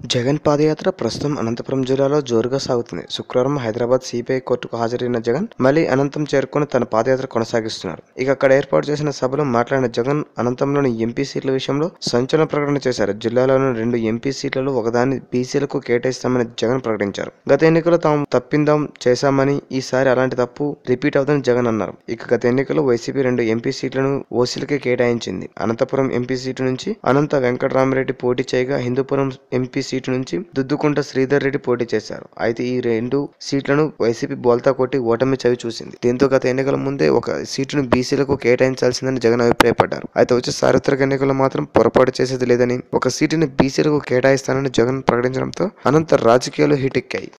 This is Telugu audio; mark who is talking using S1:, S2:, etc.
S1: జగన్ పాదయాత్ర ప్రస్తుతం అనంతపురం జిల్లాలో జోరుగా సాగుతుంది. శుక్రవారం హైదరాబాద్ సిబిఐ కోర్టుకు హాజరైన జగన్ మళ్ళీ అనంతం చేరుకుని తన పాదయాత్ర కొనసాగిస్తున్నారు. ఇక అక్కడ ఏర్పాటు చేసిన సభలో మాట్లాడిన జగన్ అనంతంలోని ఎంపీ సీట్ల విషయంలో సంచలన ప్రకటన చేశారు. జిల్లాలోని రెండు ఎంపీ సీట్లలో ఒకదాన్ని బీసీలకు కేటాయిస్తామని జగన్ ప్రకటించారు. గత ఎన్నికలో తాము తప్పిందాం చేశామని ఈసారి అలాంటి తప్పు రిపీట్ అవుతుందని జగన్ అన్నారు. ఇక గత ఎన్నికల్లో వైసీపీ రెండు ఎంపీ సీట్లను ఓసీలకే కేటాయించింది. అనంతపురం ఎంపీ సీటు నుంచి అనంత వెంకటరామరెడ్డి పోటీ చేయగా హిందూపురం ఎంపీ సీటు నుంచి దుద్దుకుంట శ్రీధర్ రెడ్డి పోటీ చేశారు. అయితే ఈ రెండు సీట్లను వైసీపీ బోల్తా కొట్టి ఓటమి చవి చూసింది. దీంతో గత ఎన్నికల ముందే ఒక సీటును బీసీలకు కేటాయించాల్సిందని జగన్ అభిప్రాయపడ్డారు. అయితే వచ్చే సార్వత్రిక ఎన్నికల్లో మాత్రం పొరపాటు చేసేది లేదని ఒక సీటుని బీసీలకు కేటాయిస్తానని జగన్ ప్రకటించడంతో అనంత రాజకీయాలు హిట్ ఎక్కాయి